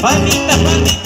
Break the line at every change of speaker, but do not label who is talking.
Palmita, palmita.